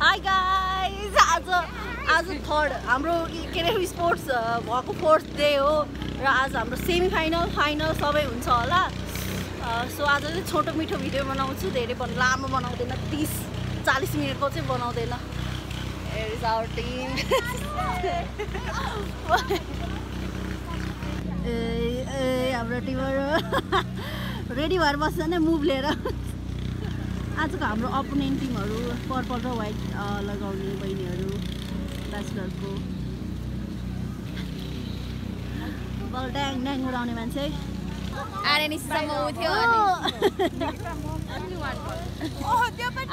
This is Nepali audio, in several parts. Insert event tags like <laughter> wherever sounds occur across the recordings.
हाई गाइज आज आज थर्ड हाम्रो के अरे स्पोर्ट्स भएको फोर्थ डे हो। र आज हाम्रो सेमी फाइनल फाइनल सबै हुन्छ होला। सो आज चाहिँ छोटो मिठो भिडियो बनाउँछु। धेरै लामो बनाउँदैन। तिस चालिस मिनटको चाहिँ बनाउँदैन। इज आवर टिम ए ए हाम्रो टिमहरू। <laughs> रेडी भएर बस्छ नै मुभ लिएर। आजको हाम्रो अपोनेन्ट टिमहरू पर्पल र व्हाइट लगाउने बहिनीहरू ब्याचलरको बल ड्याङ ड्याङ उडाउने मान्छे।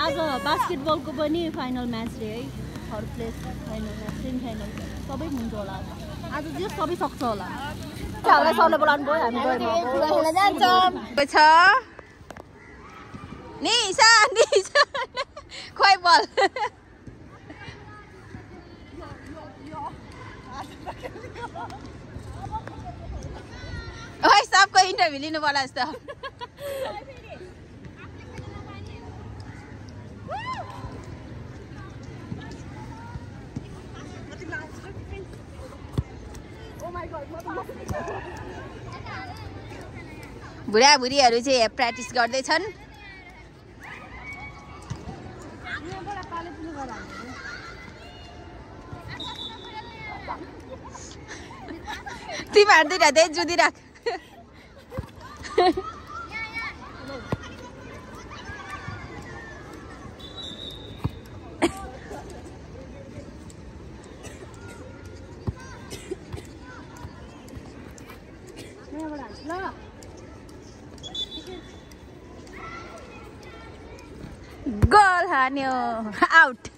आज बास्केटबलको पनि फाइनल म्याच रे है। Third place final match semi final सबै हुन्छ होला। आज जे सबै सक्छ होला। सरले बोलाउनु भयो हामी निसा निसा खोइ बल ओइ सबको इन्टरभ्यू लिनु पर्ला जस्तो बुढाबुढीहरू चाहिँ प्र्याक्टिस गर्दैछन्। तिमीहरू दुइटा त्यही जुदिराख गोल हान्यो <laughs>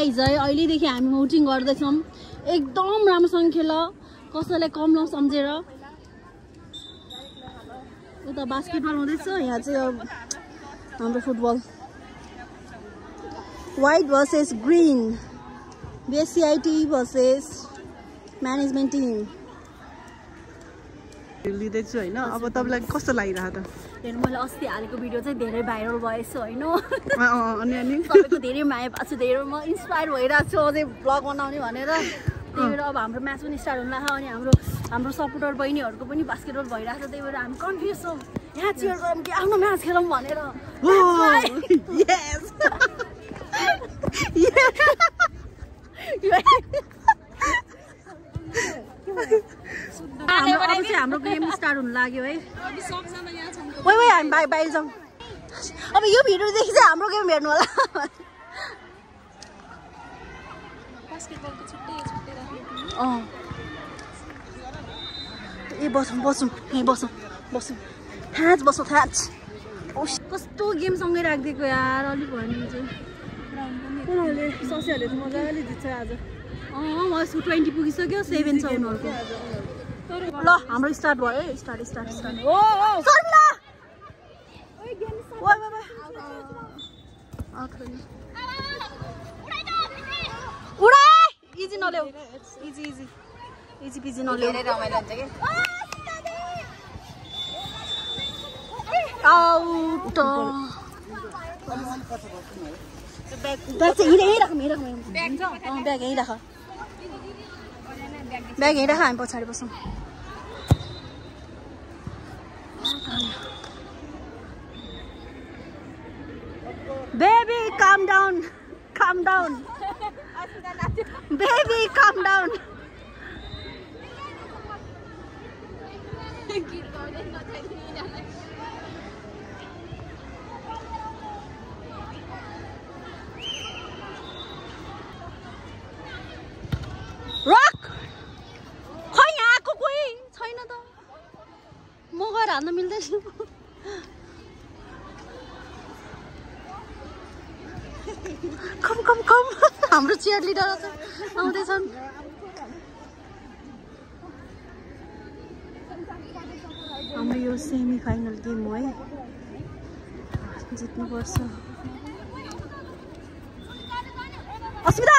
गाइज है अहिलेदेखि हामी भोटिङ गर्दैछौँ। एकदम राम्रोसँग खेल कसैलाई कम नसम्झेर उता बास्केटबल हुँदैछ यहाँ चाहिँ हाम्रो football white versus green BScIT versus management team लिँदैछु होइन अब तपाईँलाई कस्तो लागिरहेको त? हेर्नु मैले अस्ति हालेको भिडियो चाहिँ धेरै भाइरल भएछ होइन? सबैको धेरै माया भएको छु धेरै म इन्सपायर भइरहेको छु अझै ब्लग बनाउने भनेर। त्यही भएर अब हाम्रो म्याच पनि स्टार्ट हुन लाग्यो अनि हाम्रो हाम्रो सपोर्टर बहिनीहरूको पनि बास्केटबल भइरहेको छ त्यही भएर हामी कन्फ्युज छौँ। यहाँ चियर गरौँ कि आफ्नो म्याच खेलौँ भनेर। <laughs> हाम्रो गेम स्टार्ट हुन लाग्यो है। वै वै हामी बाहिर बाहिर जाउँ अब यो भिडियोदेखि चाहिँ हाम्रो गेम हेर्नु होला ए बसौँ बसौँ यहीँ बसौँ बसौँ थ्याच बसौँ ओस कस्तो गेमसँगै राखिदिएको यार अलिक भन्नु चाहिँ उनीहरूले ससीहरूले त मजाले जित्छ आज अँ उहाँको ट्वेन्टी पुगिसक्यो सेभेन छ उनीहरूको ल हाम्रो स्टार्ट भयो है स्टार्ट स्टार्ट स्टार्ट ओ शर्मिला ओइ, ओइ, ओइ। अँ, खोइ। उडाए इजी नल्याउ इजी इजी इजी पिजी नल्याउ रमाइलो हुन्छ कि आउट ब्याग चाहिँ यहीँ राख अँ ब्याग यहीँ राख हामी पछाडि बसौँ Baby, calm down. Calm down. Baby, calm down. Rock! खै यहाँ आएको कोही छैन त म गएर हान्न मिल्दैन कम कम कम हाम्रो चियर लिडर आउँदैछन्। हाम्रो यो सेमी फाइनल गेम हो है। जित्नुपर्छ। अस्मिता!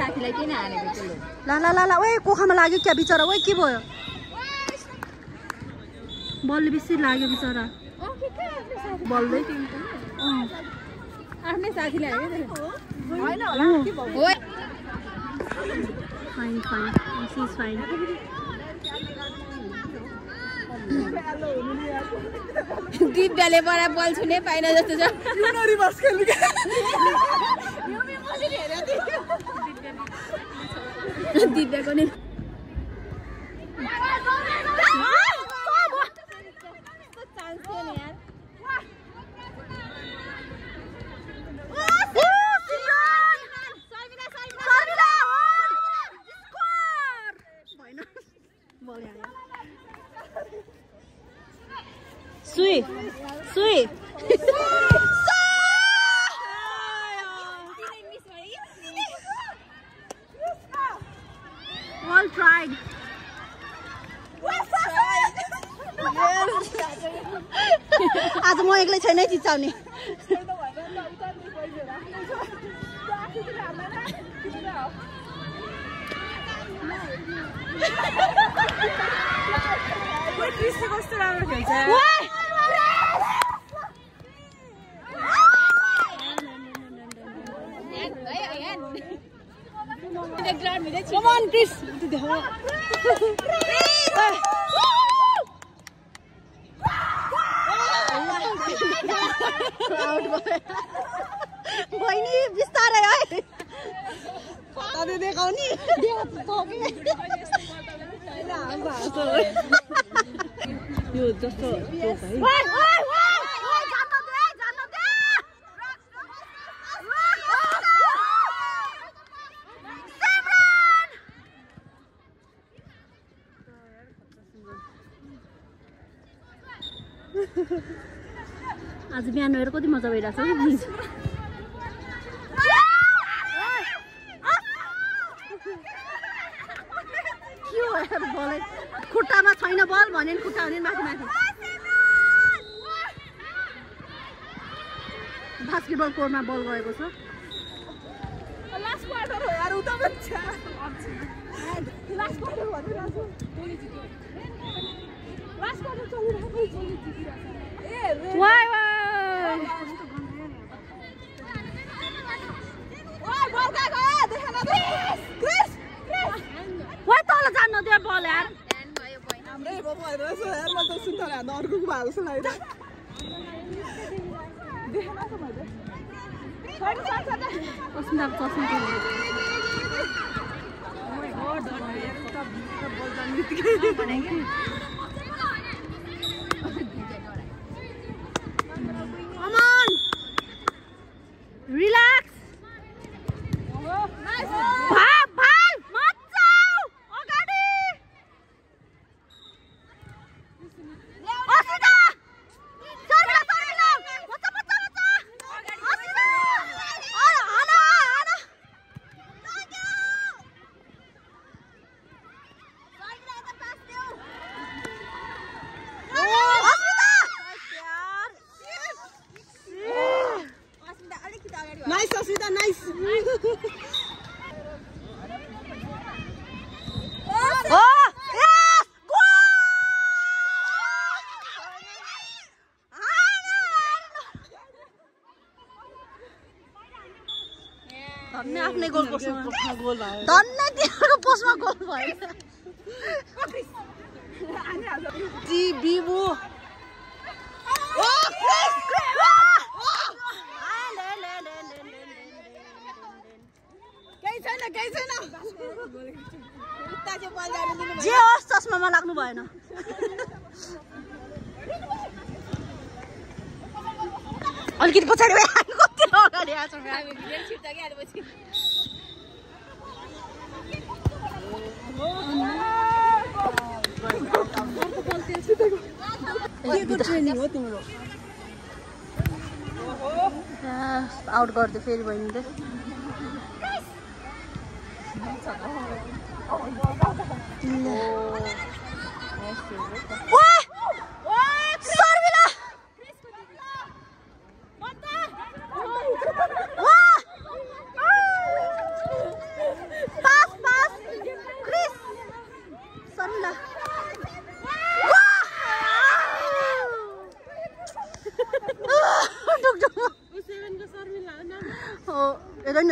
साथीलाई किन हालेको त्यो ला ला ला ला ओए कोखामा लाग्यो क्या बिचरा? ओए के भयो? बलले बेसी लाग्यो बिचरा। बलले। अँ। आफ्नै साथीलाई हाल्यो हो हो fine fine this is fine दिव्याले बडा बल छुनै पाइन जस्तो छ। <laughs> দিব্যাগণের মানে चिचाउने कस्तो राम्रो खेल्छ Come on, Chris. बहिनी बिस्तारै है यो जस्तो आज बिहान हेर कति मजा भइरहेको छ हौ। के हो यार बलै खुट्टामा छैन बल भने नि खुट्टा भने नि माथि माथि। बास्केटबल कोर्टमा बल गएको छ। तल जान्न त्यो बल यार। हाम्रै बाबु हेरेर यार म त हाल्दा अर्कोको भएको जस्तो लाग्यो त मैले छैन छैन छैन अस्मिता चस्मा किन्नु। Come on. Relax. भाग, भाग, मत जाऊ, अगाडि। गोल गोल भयो तिनीहरूको पोस्टमा गोल भयो। बिबु। जे होस् चस्मामा लाग्नु भएन। अलिकति पछाडि अगाडि आएको आउट गरिदियो फेरि बहिनीले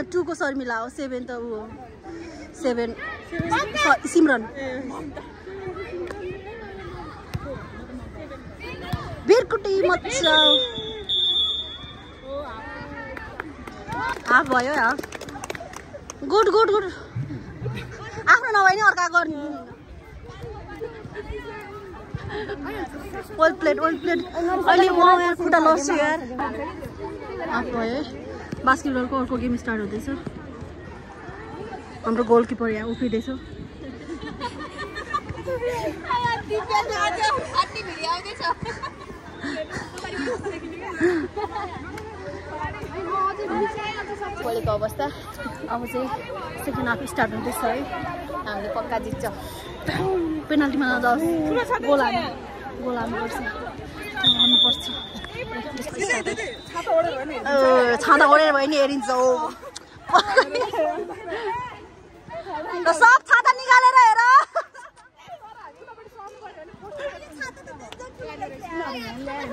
होइन टूको शर्मिला हो सेभेन त ऊ हो। सेभेन सिमरन। बिरकुटी मजा हाफ भयो हाफ गुड गुड गुड। आफ्नो नभए नि अर्का गर्ने। ओल्ड प्लेट ओल्ड प्लेट अहिले म यहाँ खुट्टा लड्छु यार। हाफ भयो। बास्केटबलको अर्को गेम स्टार्ट हुँदैछ। हाम्रो गोलकिपर यहाँ आउँदैछ भोलिको अवस्था। अब चाहिँ सेकेन्ड हाफ स्टार्ट हुँदैछ है। हामीले पक्का जित्छ। पेनाल्टीमा नजाओस् गोल हाल्नु गोल हाल्नुपर्छ हाल्नुपर्छ छाता ओढेर भयो नि हेरिन्छ ल सब छाता निकालेर हेर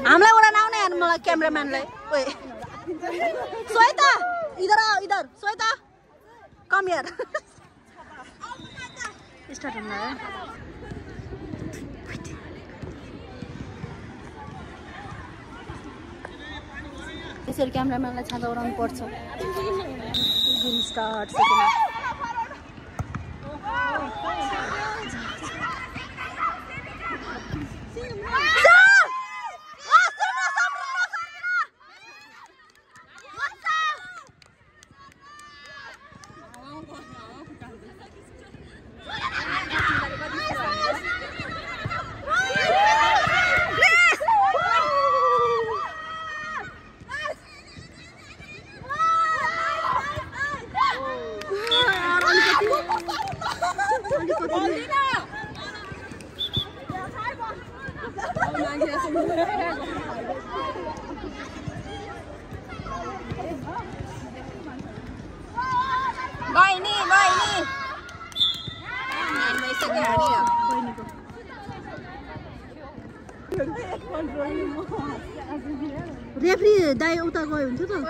हामीलाई उडान आउने हेर्नु मलाई क्यामेराम्यानलाई ओए श्वेता इधर आओ इधर श्वेता कम यार स्टार्ट हुन यसरी क्यामेराम्यानलाई छाता उडाउनु पर्छ सेकेन्ड बहिनी बहिनी भइसक्यो हानियो बहिनीको रेफ्री दाइ उता गयो हुन्थ्यो त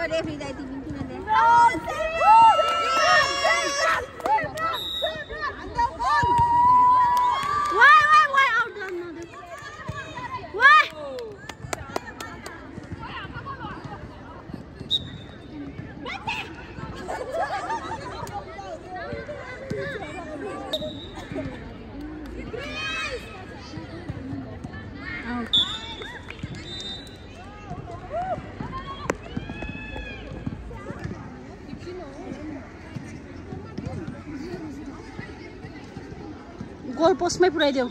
पोस्टमै पुऱ्याइदेऊ।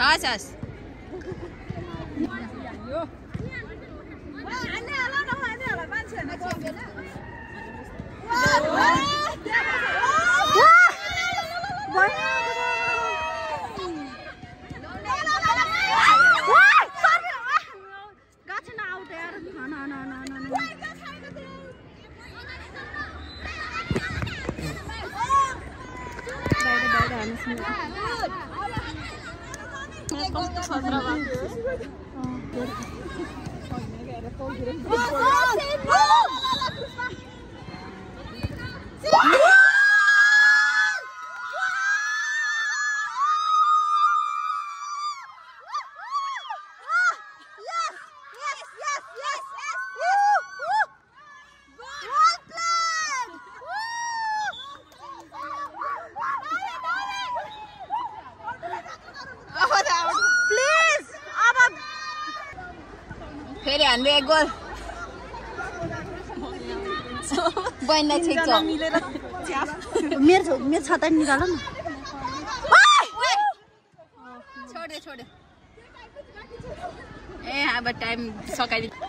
राजस गोल बहिनीलाई ठिक छ। मेरो मेरो छाता निकाल न। छोड्यो छोड्यो। ए अब टाइम सकाइदिनु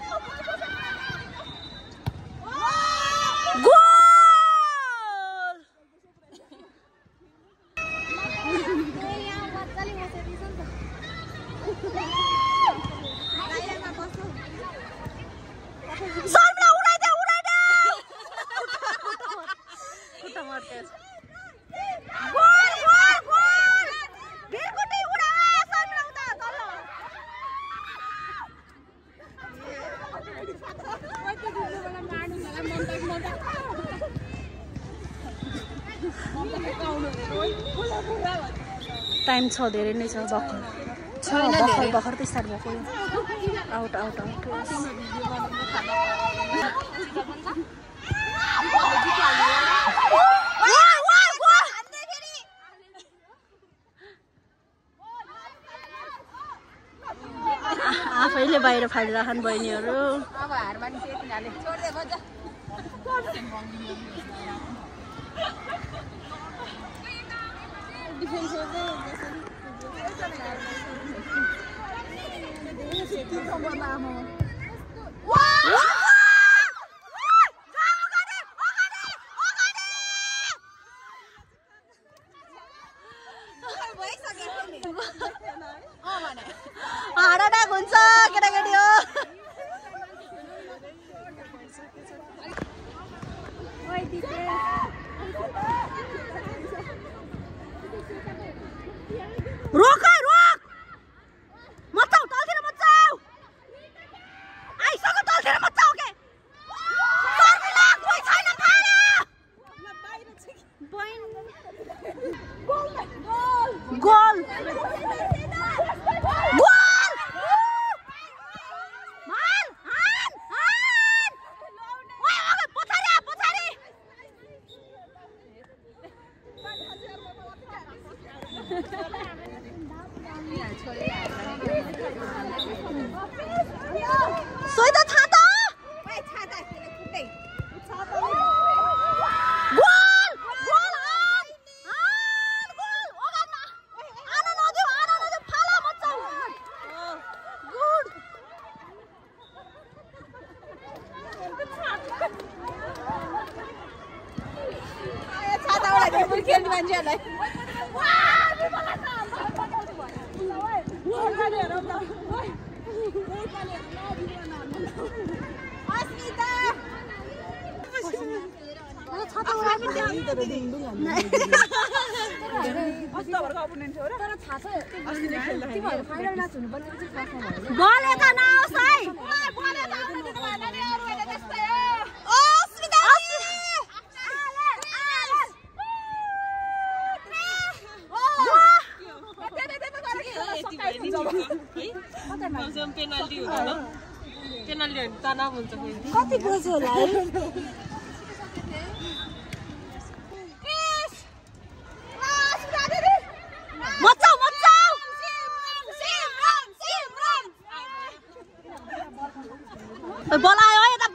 टाइम छ धेरै नै छ भर्खर। भर्खर भर्खर त स्टार्ट भएको आउट आउट आउट आफैले बाहिर फालिराखन् बहिनीहरू। डिफेन्स गर्दै Thank you. Роха! 所以呢，他。कति गोज होला बोलायो यता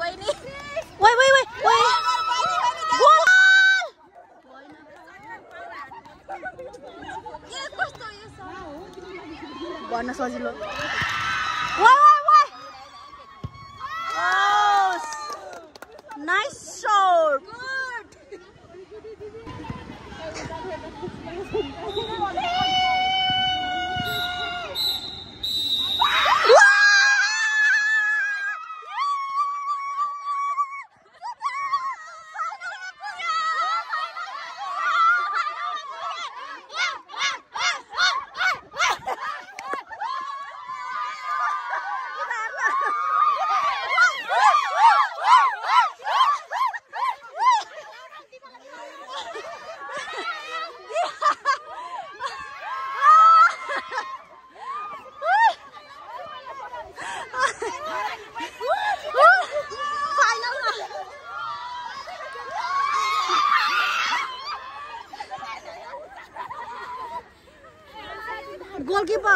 बहिनी भन्न सजिलो। नाइस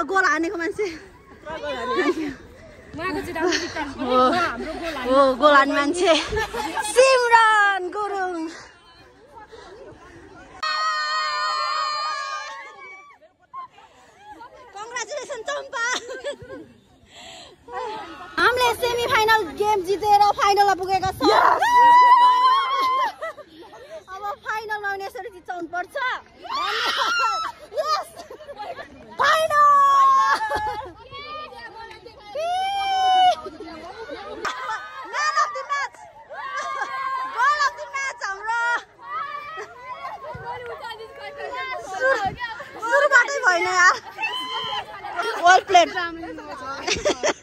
गोल हानेको मान्छे हो गोल हान्ने मान्छे। सिमरन गुरुङ। कङ्ग्रेचुलेसन चम्पा। हामीले सेमी फाइनल गेम जितेर फाइनलमा पुगेका छौँ। अब फाइनलमा यसरी जिताउनु पर्छ वेल प्लेड